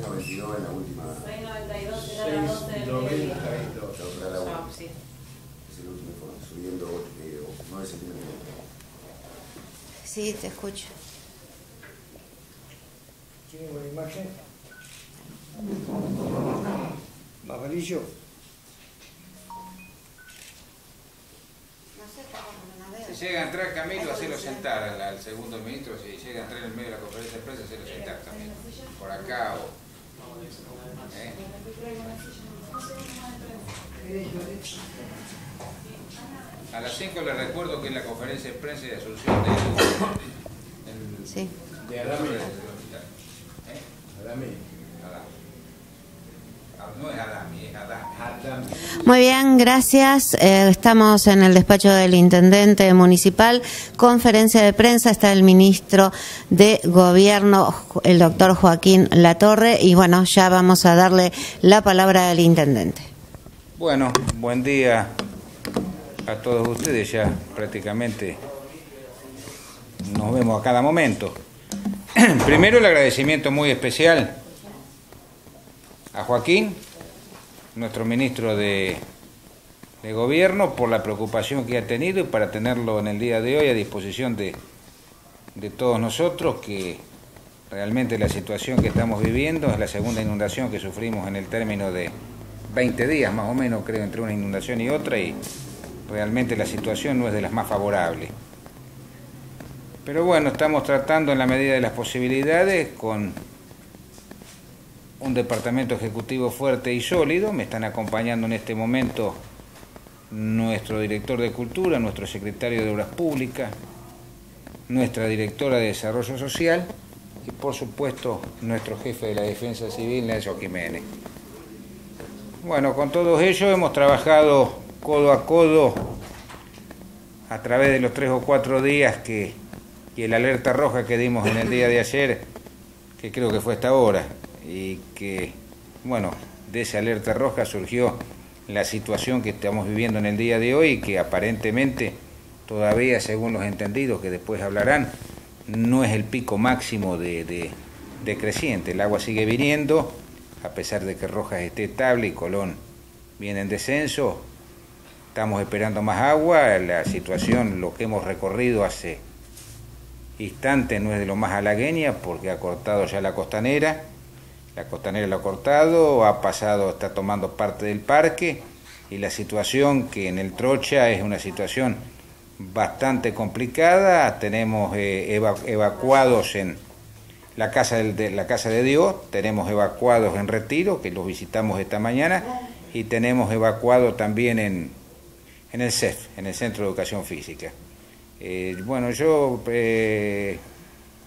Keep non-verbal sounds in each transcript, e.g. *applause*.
692 en la última. 692 será la 12 del mediodía. 692. La. Ah, sí. Es el último informe, subiendo eh, 9 centímetros. Sí, te escucho. ¿Tiene una imagen? Barbarillo. Si llega a entrar Camilo, hacelo sentar al, al segundo ministro. Si llega a entrar en el medio de la conferencia de prensa, hacelo sentar también. Por acá o. ¿eh? A las 5 les recuerdo que es la conferencia de prensa de asunción del. el- Sí. De. ¿Eh? Muy bien, gracias. Eh, estamos en el despacho del intendente municipal. Conferencia de prensa está el ministro de Gobierno, el doctor Joaquín Latorre. Y bueno, ya vamos a darle la palabra al intendente. Bueno, buen día a todos ustedes. Ya prácticamente nos vemos a cada momento. *clears throat* Primero el agradecimiento muy especial a Joaquín, nuestro ministro de, de Gobierno, por la preocupación que ha tenido y para tenerlo en el día de hoy a disposición de, de todos nosotros, que realmente la situación que estamos viviendo es la segunda inundación que sufrimos en el término de 20 días, más o menos, creo, entre una inundación y otra, y realmente la situación no es de las más favorables. Pero bueno, estamos tratando en la medida de las posibilidades con un departamento ejecutivo fuerte y sólido. Me están acompañando en este momento nuestro director de Cultura, nuestro secretario de Obras Públicas, nuestra directora de Desarrollo Social y por supuesto nuestro jefe de la Defensa Civil, Nelson Jiménez. Bueno, con todos ellos hemos trabajado codo a codo a través de los tres o cuatro días que, y el alerta roja que dimos en el día de ayer, que creo que fue esta hora, y que, bueno, de esa alerta roja surgió la situación que estamos viviendo en el día de hoy, que aparentemente todavía, según los entendidos que después hablarán, no es el pico máximo de, de, de creciente. El agua sigue viniendo, a pesar de que Rojas esté estable y Colón viene en descenso. Estamos esperando más agua. La situación, lo que hemos recorrido hace instantes, no es de lo más halagueña porque ha cortado ya la costanera. La costanera lo ha cortado, ha pasado, está tomando parte del parque y la situación que en el Trocha es una situación bastante complicada. Tenemos eh, eva evacuados en la casa, de, la casa de Dios, tenemos evacuados en Retiro, que los visitamos esta mañana, y tenemos evacuado también en, en el CEF, en el Centro de Educación Física. Eh, bueno, yo eh,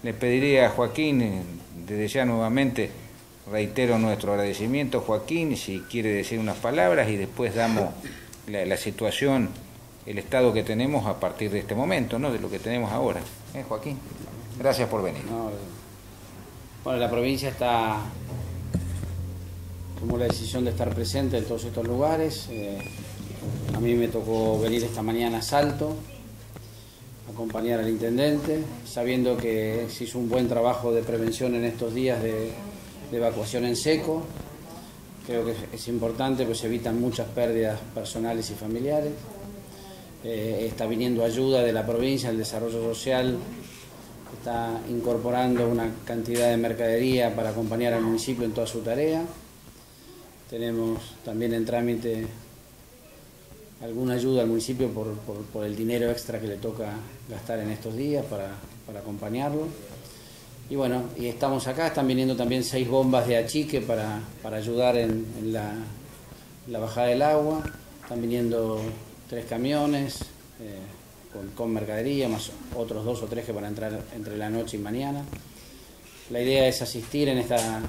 le pediría a Joaquín, desde ya nuevamente, reitero nuestro agradecimiento, Joaquín, si quiere decir unas palabras y después damos la, situación, el estado que tenemos a partir de este momento, ¿no? de lo que tenemos ahora. ¿Eh, Joaquín? Gracias por venir. No, bueno, la provincia está tomó la decisión de estar presente en todos estos lugares. Eh, a mí me tocó venir esta mañana a Salto, acompañar al intendente, sabiendo que se hizo un buen trabajo de prevención en estos días de, de evacuación en seco. Creo que es importante, pues evitan muchas pérdidas personales y familiares. Eh, está viniendo ayuda de la provincia, el desarrollo social, está incorporando una cantidad de mercadería para acompañar al municipio en toda su tarea. Tenemos también en trámite alguna ayuda al municipio por, el dinero extra que le toca gastar en estos días para, acompañarlo. Y bueno, y estamos acá, están viniendo también seis bombas de achique para, para ayudar en, en la, bajada del agua. Están viniendo tres camiones. Eh, con, con, mercadería, más otros dos o tres que van a entrar entre la noche y mañana. La idea es asistir en esta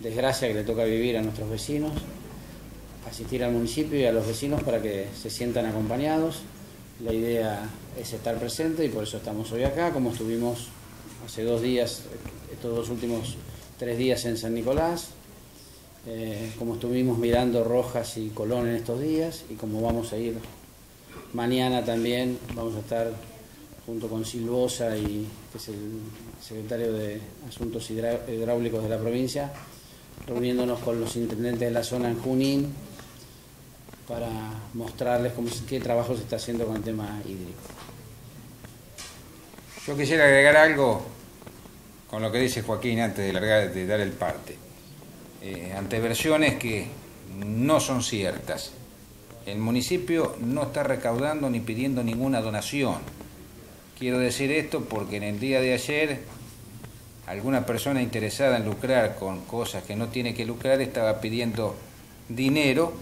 desgracia que le toca vivir a nuestros vecinos, asistir al municipio y a los vecinos para que se sientan acompañados. La idea es estar presente y por eso estamos hoy acá, como estuvimos hace dos días, estos dos últimos tres días en San Nicolás, eh, como estuvimos mirando Rojas y Colón en estos días y como vamos a ir Mañana también vamos a estar junto con Silvosa, y, que es el secretario de Asuntos Hidráulicos de la provincia, reuniéndonos con los intendentes de la zona en Junín para mostrarles cómo, qué trabajo se está haciendo con el tema hídrico. Yo quisiera agregar algo con lo que dice Joaquín antes de, largar, de dar el parte. Eh, ante versiones que no son ciertas. El municipio no está recaudando ni pidiendo ninguna donación. Quiero decir esto porque en el día de ayer alguna persona interesada en lucrar con cosas que no tiene que lucrar estaba pidiendo dinero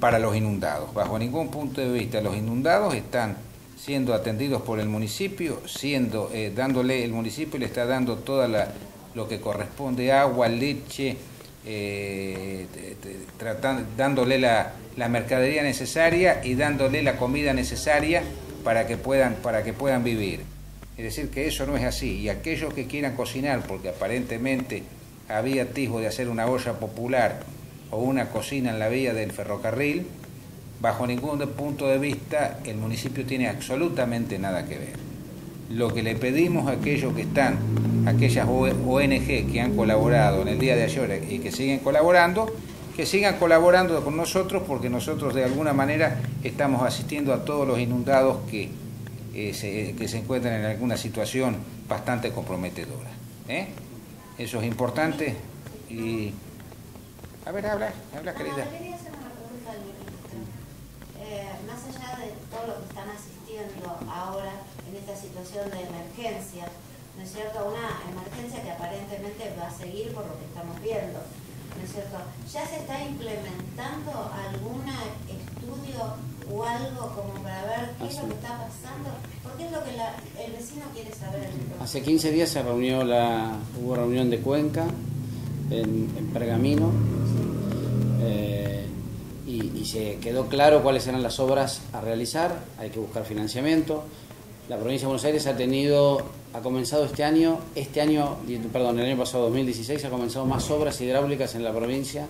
para los inundados. Bajo ningún punto de vista, los inundados están siendo atendidos por el municipio, siendo eh, dándole el municipio le está dando toda la lo que corresponde agua, leche, eh, dándole la, la, mercadería necesaria y dándole la comida necesaria para que puedan para que puedan vivir. Es decir, que eso no es así. Y aquellos que quieran cocinar, porque aparentemente había atisbo de hacer una olla popular o una cocina en la vía del ferrocarril, bajo ningún punto de vista el municipio tiene absolutamente nada que ver. Lo que le pedimos a aquellos que están, aquellas ONG que han colaborado en el día de ayer y que siguen colaborando, que sigan colaborando con nosotros porque nosotros de alguna manera estamos asistiendo a todos los inundados que, eh, se, que se encuentran en alguna situación bastante comprometedora. ¿eh? Eso es importante y... A ver, habla, habla querida. Eh, más allá de todo lo que están asistiendo ahora en esta situación de emergencia, ¿no es cierto? Una emergencia que aparentemente va a seguir por lo que estamos viendo ¿no es cierto? ¿Ya se está implementando algún estudio o algo como para ver qué es lo que está pasando? Porque es lo que el vecino quiere saber. Hace 15 días se reunió la, hubo reunión de Cuenca en, Pergamino eh, y, se quedó claro cuáles eran las obras a realizar, hay que buscar financiamiento. La provincia de Buenos Aires ha tenido ha comenzado este año, este año, perdón, el año pasado 2016 ha comenzado más obras hidráulicas en la provincia,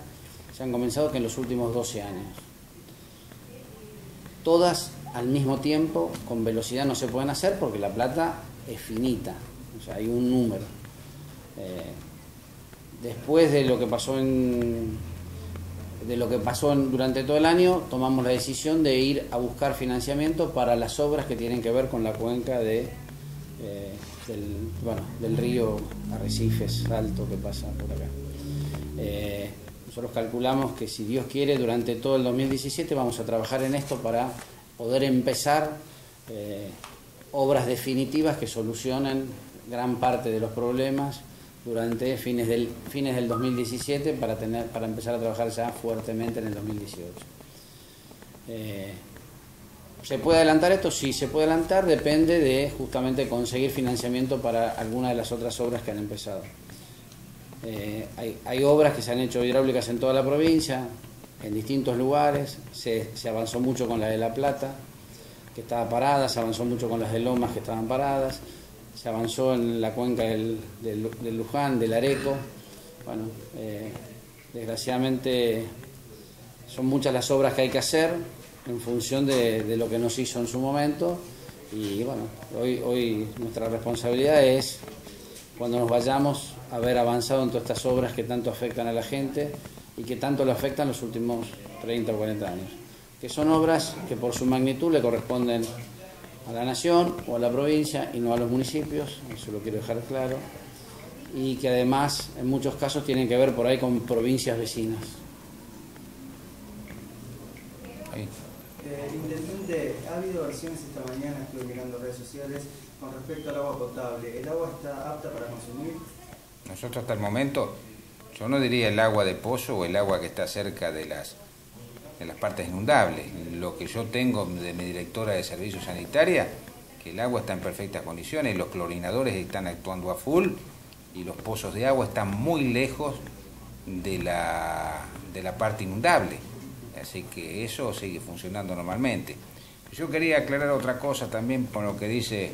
se han comenzado que en los últimos 12 años. Todas al mismo tiempo, con velocidad no se pueden hacer porque la plata es finita, o sea, hay un número. Eh, después de lo que pasó en de lo que pasó durante todo el año, tomamos la decisión de ir a buscar financiamiento para las obras que tienen que ver con la cuenca de eh, del, río Arrecifes Alto que pasa por acá. Eh, nosotros calculamos que si Dios quiere, durante todo el 2017 vamos a trabajar en esto para poder empezar eh, obras definitivas que solucionen gran parte de los problemas durante fines del, fines del 2017 para, tener, para empezar a trabajar ya fuertemente en el 2018. ¿Se puede adelantar esto? Sí, se puede adelantar, depende de justamente conseguir financiamiento para alguna de las otras obras que han empezado. Eh, hay, obras que se han hecho hidráulicas en toda la provincia, en distintos lugares, se, avanzó mucho con la de La Plata, que estaba parada, se avanzó mucho con las de Lomas, que estaban paradas, se avanzó en la cuenca del, Luján, del Areco. Bueno, eh, desgraciadamente son muchas las obras que hay que hacer, en función de, lo que nos hizo en su momento. Y bueno, hoy, hoy nuestra responsabilidad es, cuando nos vayamos, haber avanzado en todas estas obras que tanto afectan a la gente y que tanto le afectan los últimos 30 o 40 años. Que son obras que por su magnitud le corresponden a la nación o a la provincia y no a los municipios, eso lo quiero dejar claro, y que además en muchos casos tienen que ver por ahí con provincias vecinas. Eh, intendente, ha habido versiones esta mañana, estuve mirando redes sociales, con respecto al agua potable. ¿El agua está apta para consumir? Nosotros hasta el momento, yo no diría el agua de pozo o el agua que está cerca de las, de las partes inundables. Lo que yo tengo de mi directora de servicios sanitaria, que el agua está en perfectas condiciones, los clorinadores están actuando a full y los pozos de agua están muy lejos de la, de la parte inundable. Así que eso sigue funcionando normalmente. Yo quería aclarar otra cosa también con lo que dice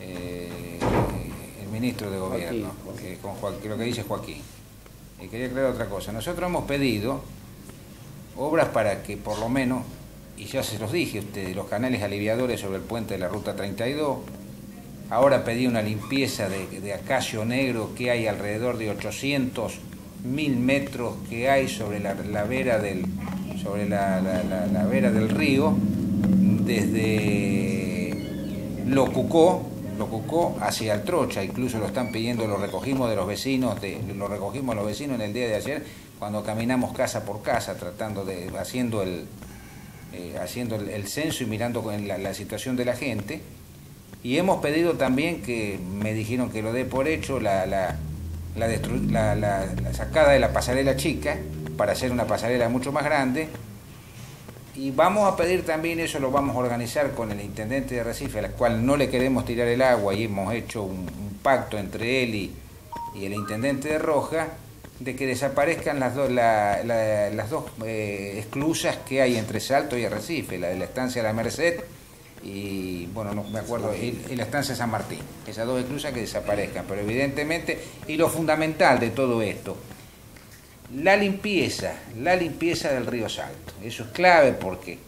eh, el ministro de Gobierno, eh, con lo que dice Joaquín. Y quería aclarar otra cosa. Nosotros hemos pedido obras para que por lo menos, y ya se los dije a ustedes, los canales aliviadores sobre el puente de la Ruta 32, ahora pedí una limpieza de, acacio negro que hay alrededor de 800 mil metros que hay sobre la, la vera del sobre la, la- del río desde Locucó Locucó hacia el Trocha incluso lo están pidiendo lo recogimos de los vecinos de, lo recogimos los vecinos en el día de ayer cuando caminamos casa por casa tratando de haciendo el eh, haciendo el, censo y mirando la, situación de la gente y hemos pedido también que me dijeron que lo dé por hecho la, la, la, sacada de la pasarela chica para hacer una pasarela mucho más grande. Y vamos a pedir también, eso lo vamos a organizar con el intendente de Recife, al cual no le queremos tirar el agua y hemos hecho un, un pacto entre él y, y el intendente de Roja, de que desaparezcan las, dos la- la- las dos eh, esclusas que hay entre Salto y Arrecife, la de la estancia La Merced y, bueno, no me acuerdo, y, y la estancia San Martín. Esas dos esclusas que desaparezcan, pero evidentemente, y lo fundamental de todo esto, la limpieza, la limpieza del río Salto. Eso es clave porque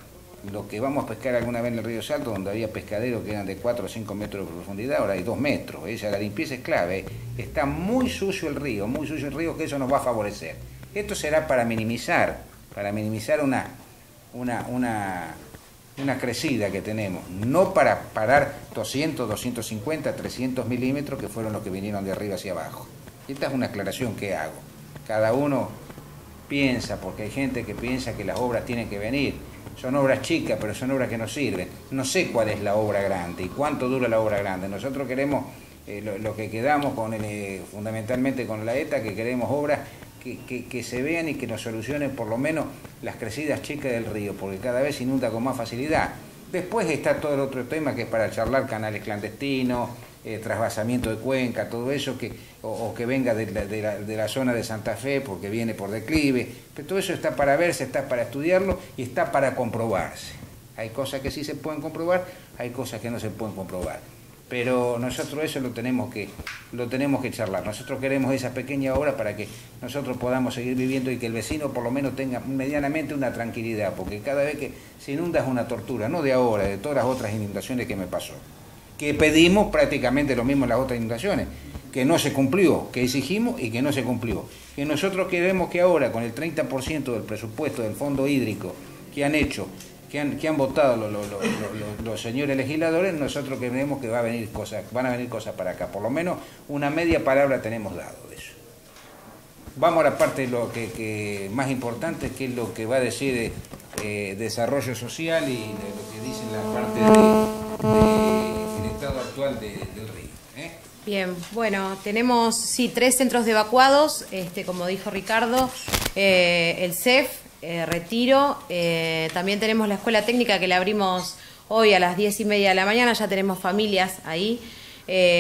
lo que vamos a pescar alguna vez en el río Salto, donde había pescaderos que eran de 4 o 5 metros de profundidad, ahora hay 2 metros. Esa, la limpieza es clave. Está muy sucio el río, muy sucio el río, que eso nos va a favorecer. Esto será para minimizar, para minimizar una, una, una, una crecida que tenemos, no para parar 200, 250, 300 milímetros que fueron los que vinieron de arriba hacia abajo. Esta es una aclaración que hago. Cada uno piensa, porque hay gente que piensa que las obras tienen que venir. Son obras chicas, pero son obras que nos sirven. No sé cuál es la obra grande y cuánto dura la obra grande. Nosotros queremos, eh, lo, que quedamos con el, eh, fundamentalmente con la ETA, que queremos obras que, que- que se vean y que nos solucionen por lo menos las crecidas chicas del río, porque cada vez se inunda con más facilidad. Después está todo el otro tema que es para charlar canales clandestinos, eh, trasvasamiento de cuenca, todo eso, que, o, que venga de la, de la- de la zona de Santa Fe porque viene por declive. Pero todo eso está para verse, está para estudiarlo y está para comprobarse. Hay cosas que sí se pueden comprobar, hay cosas que no se pueden comprobar. Pero nosotros eso lo tenemos que lo tenemos que charlar. Nosotros queremos esa pequeña obra para que nosotros podamos seguir viviendo y que el vecino por lo menos tenga medianamente una tranquilidad, porque cada vez que se inunda es una tortura, no de ahora, de todas las otras inundaciones que me pasó. Que pedimos prácticamente lo mismo en las otras inundaciones, que no se cumplió, que exigimos y que no se cumplió. Que nosotros queremos que ahora con el 30% del presupuesto del fondo hídrico que han hecho que han, que han votado los, los- señores legisladores, nosotros creemos que va a venir cosas, van a venir cosas para acá. Por lo menos una media palabra tenemos dado de eso. Vamos a la parte de lo que, que más importante, que es lo que va a decir eh, eh, desarrollo social y de lo que dice la parte estado actual de- del río. ¿eh? Bien, bueno, tenemos sí tres centros de evacuados, este, como dijo Ricardo, eh, el CEF, eh, Retiro, también tenemos la escuela técnica que la abrimos hoy a las diez y media de la mañana, ya tenemos familias ahí.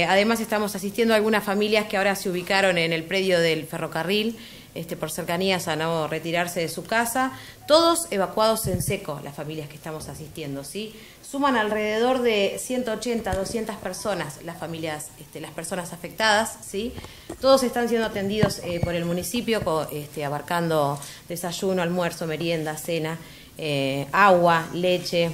Además estamos asistiendo a algunas familias que ahora se ubicaron en el predio del ferrocarril, este, por cercanías a no retirarse de su casa, todos evacuados en seco, las familias que estamos asistiendo, ¿sí? Suman alrededor de 180, 200 personas, las familias, este, las personas afectadas, ¿sí? Todos están siendo atendidos eh, por el municipio, este, abarcando desayuno, almuerzo, merienda, cena, eh, agua, leche,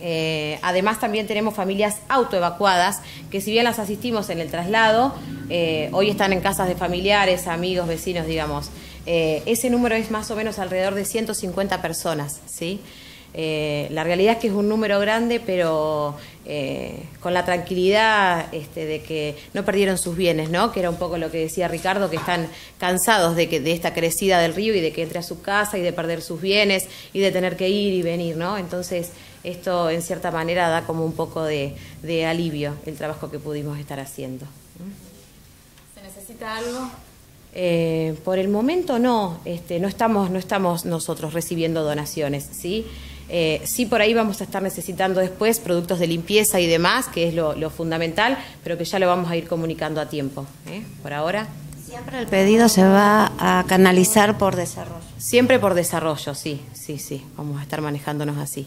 eh, además también tenemos familias autoevacuadas que si bien las asistimos en el traslado, eh, hoy están en casas de familiares, amigos, vecinos, digamos. Eh, ese número es más o menos alrededor de 150 personas, ¿sí? Eh, la realidad es que es un número grande, pero con la tranquilidad este, de que no perdieron sus bienes, ¿no? Que era un poco lo que decía Ricardo, que están cansados de que de esta crecida del río y de que entre a su casa y de perder sus bienes y de tener que ir y venir, ¿no? Entonces esto en cierta manera da como un poco de, de alivio el trabajo que pudimos estar haciendo. ¿Se necesita algo? Eh, por el momento no, este, no estamos, no estamos nosotros recibiendo donaciones, ¿sí? Eh, sí por ahí vamos a estar necesitando después productos de limpieza y demás, que es lo, lo fundamental, pero que ya lo vamos a ir comunicando a tiempo. ¿eh? Por ahora. Siempre el pedido se va a canalizar por desarrollo. Siempre por desarrollo, sí, sí, sí, vamos a estar manejándonos así.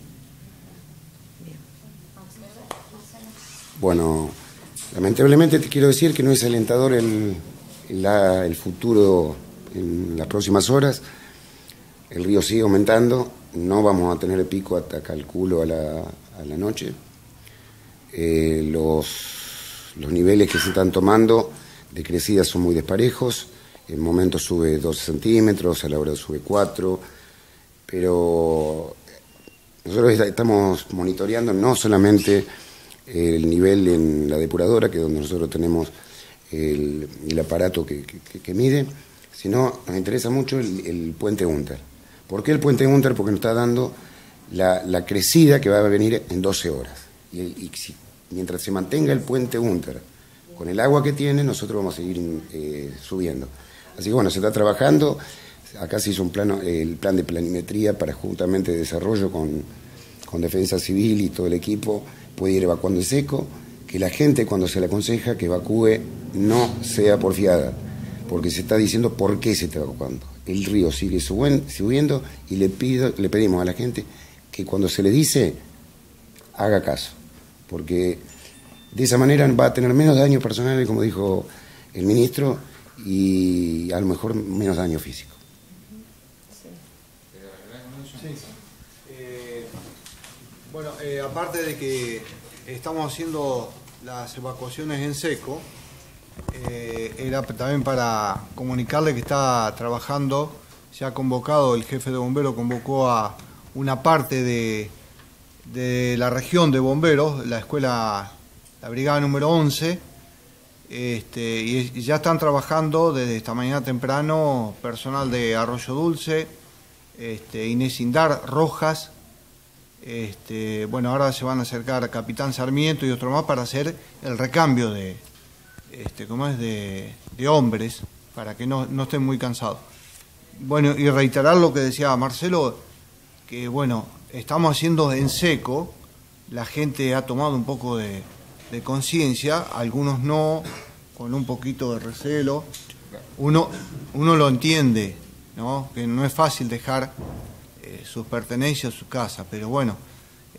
Bueno, lamentablemente te quiero decir que no es alentador el, futuro en las próximas horas. El río sigue aumentando, no vamos a tener pico hasta calculo a la, a la noche. Eh, los, los niveles que se están tomando de crecida son muy desparejos. en momentos sube 12 centímetros, a la hora sube 4, pero nosotros estamos monitoreando no solamente el nivel en la depuradora, que es donde nosotros tenemos el, aparato que, mide, sino nos interesa mucho el, puente Unter. ¿Por qué el puente Unter? Porque nos está dando la, crecida que va a venir en 12 horas. Y, mientras se mantenga el puente Unter con el agua que tiene, nosotros vamos a seguir eh, subiendo. Así que bueno, se está trabajando. Acá se hizo un plano, el plan de planimetría para juntamente desarrollo con, con Defensa Civil y todo el equipo puede ir evacuando en seco, que la gente cuando se le aconseja que evacúe no sea porfiada, porque se está diciendo por qué se está evacuando. El río sigue subiendo y le, pido, le pedimos a la gente que cuando se le dice haga caso, porque de esa manera va a tener menos daño personal, como dijo el ministro, y a lo mejor menos daño físico. Eh, bueno, eh, aparte de que estamos haciendo las evacuaciones en seco, eh, era también para comunicarle que está trabajando, se ha convocado, el jefe de bomberos convocó a una parte de, de la región de bomberos, la escuela, la brigada número 11, este, y, ya están trabajando desde esta mañana temprano personal de Arroyo Dulce, este, Inés Indar, Rojas, este, bueno, ahora se van a acercar Capitán Sarmiento y otro más para hacer el recambio de, este, ¿cómo es? de hombres, para que no, no estén muy cansados. Bueno, y reiterar lo que decía Marcelo, que bueno, estamos haciendo en seco, la gente ha tomado un poco de, de conciencia, algunos no, con un poquito de recelo. Uno, uno lo entiende, ¿no? que no es fácil dejar eh, sus pertenencias, su casa, pero bueno,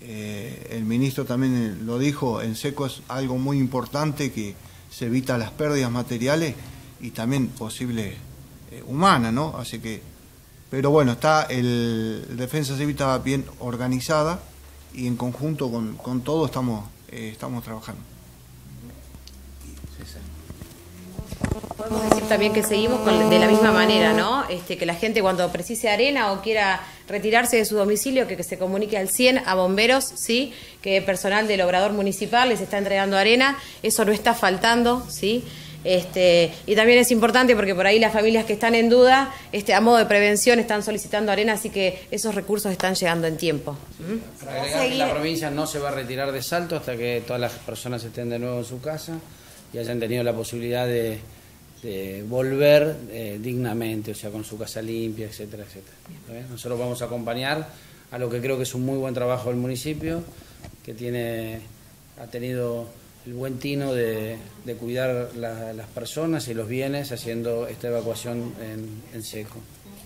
eh, el ministro también eh, lo dijo, en seco es algo muy importante que se evita las pérdidas materiales y también posible humana, ¿no? Así que, pero bueno, está el, Defensa Civil bien organizada y en conjunto con, con todo estamos, estamos trabajando. Decir también que seguimos de la misma manera, ¿no? Este, que la gente cuando precise arena o quiera retirarse de su domicilio, que, que se comunique al 100 a bomberos, ¿sí? Que personal del obrador municipal les está entregando arena, eso no está faltando, ¿sí? Este, y también es importante porque por ahí las familias que están en duda, este, a modo de prevención, están solicitando arena, así que esos recursos están llegando en tiempo. ¿Mm? Para agregar que la provincia no se va a retirar de Salto hasta que todas las personas estén de nuevo en su casa y hayan tenido la posibilidad de, de volver eh, dignamente, o sea, con su casa limpia, etcétera, etcétera. Nosotros vamos a acompañar a lo que creo que es un muy buen trabajo del municipio, que tiene, ha tenido el buen tino de, de cuidar la- las personas y los bienes haciendo esta evacuación en, en seco.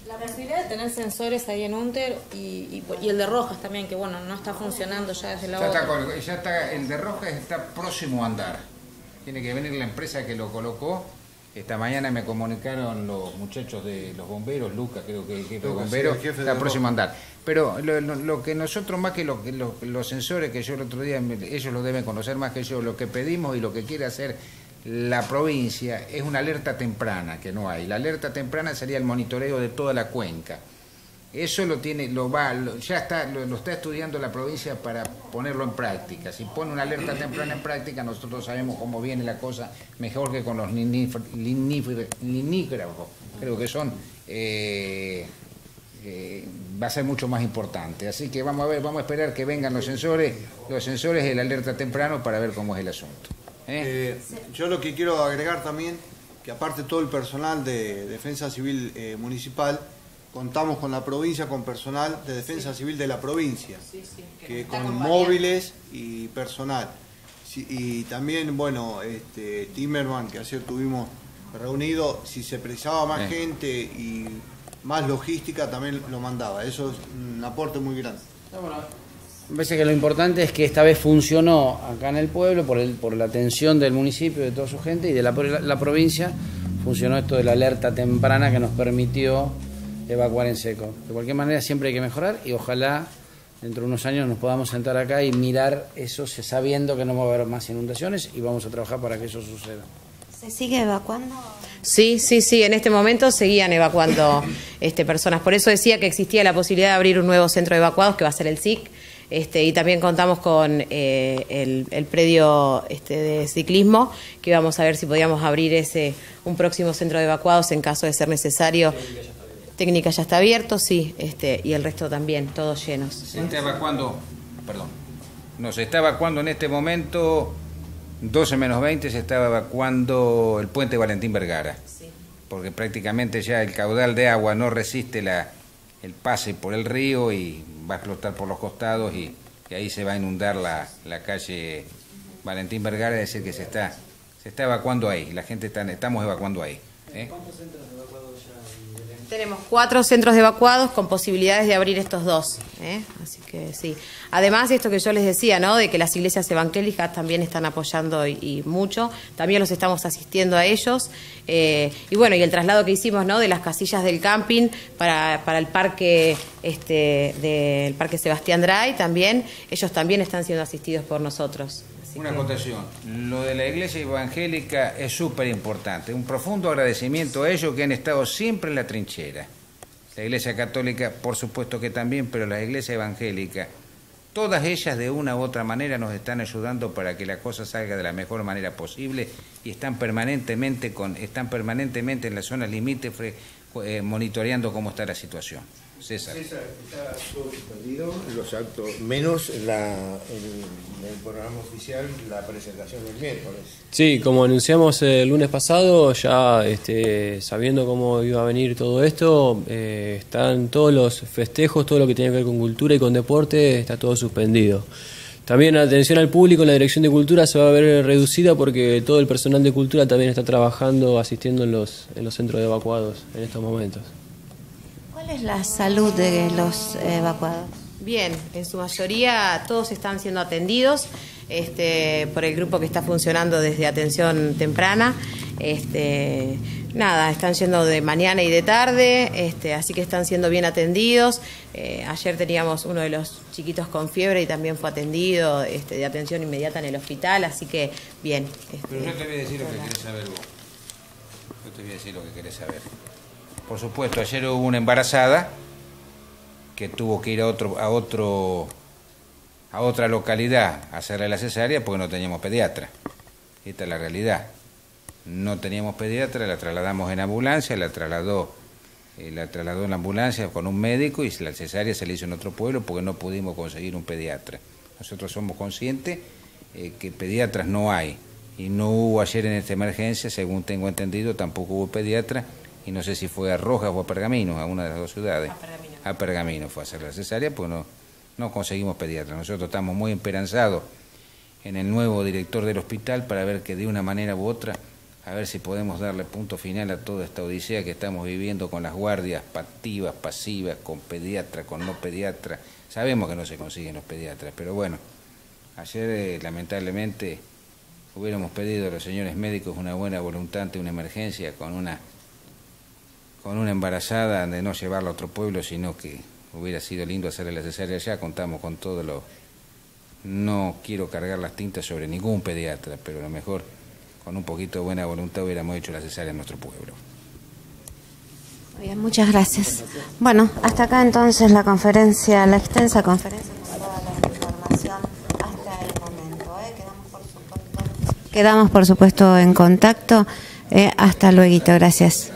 La posibilidad de tener sensores ahí en Unter y, y- y el de Rojas también, que bueno, no está funcionando ya desde la Ya está, ya está, el de Rojas está próximo a andar. Tiene que venir la empresa que lo colocó. Esta mañana me comunicaron los muchachos de los bomberos, Lucas creo que el jefe de Lucas, bomberos, sí, el jefe está de próximo a Rojas. andar. Pero lo, lo- lo que nosotros más que, lo, los sensores que yo el otro día, ellos lo deben conocer más que yo, lo que pedimos y lo que quiere hacer la provincia es una alerta temprana, que no hay. La alerta temprana sería el monitoreo de toda la cuenca. Eso lo tiene, lo va, lo- ya está, lo, está estudiando la provincia para ponerlo en práctica. Si pone una alerta temprana en práctica, nosotros sabemos cómo viene la cosa mejor que con los linígrafos. Creo que son, eh, eh, va a ser mucho más importante. Así que vamos a ver, vamos a esperar que vengan los sensores, los sensores de la alerta temprano para ver cómo es el asunto. ¿eh? Eh, yo lo que quiero agregar también, que aparte todo el personal de Defensa Civil Municipal, contamos con la provincia, con personal de Defensa Civil de la provincia, que con móviles y personal. Sí, y también, bueno, este, Timerman, que ayer tuvimos reunido, si se precisaba más gente y más logística, también lo mandaba. Eso es un aporte muy grande. Me parece que lo importante es que esta vez funcionó acá en el pueblo por, el, por la atención del municipio, de toda su gente y de la, la- la provincia, funcionó esto de la alerta temprana que nos permitió evacuar en seco. De cualquier manera siempre hay que mejorar y ojalá dentro de unos años nos podamos sentar acá y mirar eso sabiendo que no va a haber más inundaciones y vamos a trabajar para que eso suceda. ¿Se sigue evacuando? Sí, sí, sí, en este momento seguían evacuando este, personas. Por eso decía que existía la posibilidad de abrir un nuevo centro de evacuados, que va a ser el SIC. Este, y también contamos con eh, el, el predio este, de ciclismo, que vamos a ver si podíamos abrir ese un próximo centro de evacuados en caso de ser necesario. Técnica ya está abierto, sí, este, y el resto también, todos llenos. Se está evacuando, perdón, no, se está evacuando en este momento, 12 menos 20, se estaba evacuando el puente Valentín Vergara. Porque prácticamente ya el caudal de agua no resiste la, el pase por el río y va a explotar por los costados y, y ahí se va a inundar la, la calle Valentín Vergara, es decir, que se está, se está evacuando ahí, la gente está, estamos evacuando ahí. ¿eh? Tenemos cuatro centros evacuados con posibilidades de abrir estos dos. ¿eh? Así que sí. Además, esto que yo les decía, ¿no? De que las iglesias evangélicas también están apoyando y, y mucho. También los estamos asistiendo a ellos. Eh, y bueno, y el traslado que hicimos, ¿no? De las casillas del camping para, para el parque, este, del parque Sebastián Dray también. Ellos también están siendo asistidos por nosotros. Una que- acotación. Lo de la iglesia evangélica es súper importante. Un profundo agradecimiento a ellos que han estado siempre en la trinchera. La iglesia católica, por supuesto que también, pero la iglesia evangélica, todas ellas de una u otra manera nos están ayudando para que la cosa salga de la mejor manera posible y están permanentemente, con, están permanentemente en la zona limítrofe eh, monitoreando cómo está la situación. César. César, está todo suspendido, los actos, menos la, en, el programa oficial la presentación del miércoles. Sí, como anunciamos el lunes pasado, ya este, sabiendo cómo iba a venir todo esto, eh, están todos los festejos, todo lo que tiene que ver con cultura y con deporte, está todo suspendido. También la atención al público en la Dirección de Cultura se va a ver reducida porque todo el personal de cultura también está trabajando, asistiendo en los, en los centros de evacuados en estos momentos. ¿Cuál es la salud de los evacuados? Bien, en su mayoría todos están siendo atendidos este, por el grupo que está funcionando desde atención temprana. Este, nada, están yendo de mañana y de tarde, este, así que están siendo bien atendidos. Eh, ayer teníamos uno de los chiquitos con fiebre y también fue atendido este, de atención inmediata en el hospital, así que bien. este, Pero yo te voy a decir lo que querés saber vos. Yo te voy a decir lo que querés saber. Por supuesto, ayer hubo una embarazada que tuvo que ir a otro, a otro, a otra localidad a hacerle la cesárea porque no teníamos pediatra. Esta es la realidad. No teníamos pediatra, la trasladamos en ambulancia, la trasladó, eh, la trasladó en la ambulancia con un médico y la cesárea se le hizo en otro pueblo porque no pudimos conseguir un pediatra. Nosotros somos conscientes eh, que pediatras no hay y no hubo ayer en esta emergencia, según tengo entendido, tampoco hubo pediatra y no sé si fue a Rojas o a Pergamino, a una de las dos ciudades. A Pergamino. fue a hacer la cesárea no, no conseguimos pediatra. Nosotros estamos muy esperanzados en el nuevo director del hospital para ver que de una manera u otra, a ver si podemos darle punto final a toda esta odisea que estamos viviendo con las guardias activas, pasivas, con pediatra, con no pediatra. Sabemos que no se consiguen los pediatras, pero bueno, ayer eh, lamentablemente hubiéramos pedido a los señores médicos una buena voluntad ante una emergencia con una con una embarazada de no llevarla a otro pueblo, sino que hubiera sido lindo hacerle la cesárea allá, contamos con todo lo... No quiero cargar las tintas sobre ningún pediatra, pero a lo mejor con un poquito de buena voluntad hubiéramos hecho la cesárea en nuestro pueblo. Bien, muchas gracias. Bueno, hasta acá entonces la conferencia, la extensa conferencia con información hasta el momento. ¿eh? Quedamos, por supuesto, quedamos por supuesto en contacto. Eh, hasta luego, gracias.